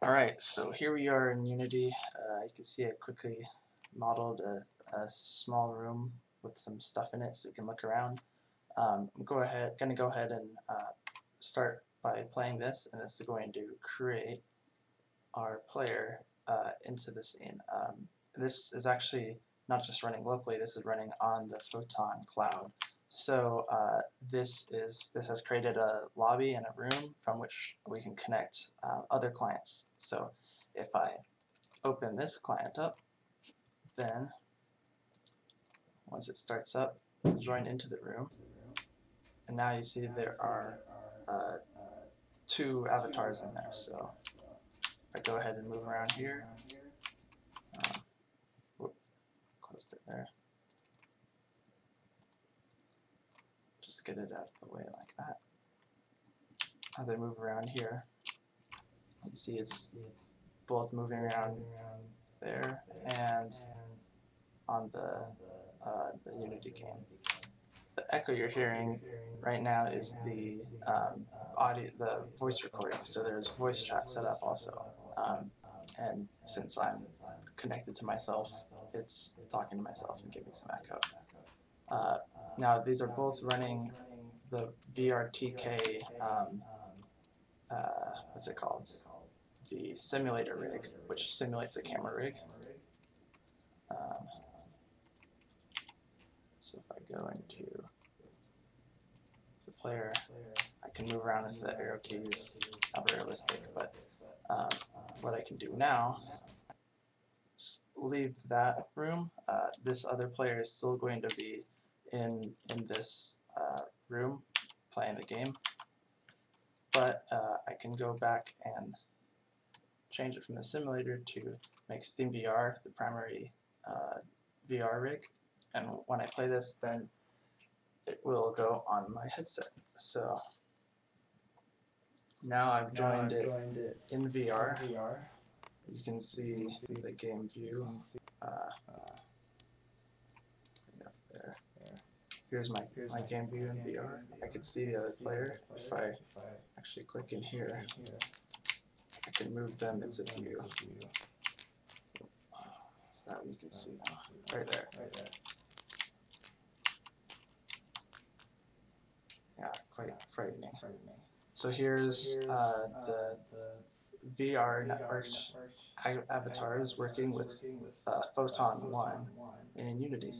Alright, so here we are in Unity. Uh, you can see I quickly modeled a, a, small room with some stuff in it so you can look around. Um, I'm go ahead, going to go ahead and uh, start by playing this, and this is going to create our player uh, into the scene. Um, this is actually not just running locally, this is running on the Photon cloud. So uh, this is this has created a lobby and a room from which we can connect uh, other clients. So if I open this client up, then once it starts up, join into the room, and now you see there are uh, two avatars in there. So if I go ahead and move around here, um, whoop, closed it there. just get it out of the way like that. As I move around here, you see it's both moving around there and on the, uh, the Unity game. The echo you're hearing right now is the um, audio, the voice recording. So there's voice chat set up also. Um, and since I'm connected to myself, it's talking to myself and giving some echo. Uh, now these are both running the VRTK, um, uh, what's it called? The simulator rig, which simulates a camera rig. Um, so if I go into the player, I can move around with the arrow keys, not very realistic, but um, what I can do now leave that room. Uh, this other player is still going to be in in this uh, room playing the game but uh, I can go back and change it from the simulator to make SteamVR the primary uh, VR rig and when I play this then it will go on my headset so now I've joined, now I've it, joined it, in VR. VR. You can see the game view. Uh, Here's my, my game view in VR. I can see the other player. If I actually click in here, I can move them into view. Is that you can see now? Right there. Yeah, quite frightening. So here's uh, the VR network avatars working with uh, Photon 1 in Unity.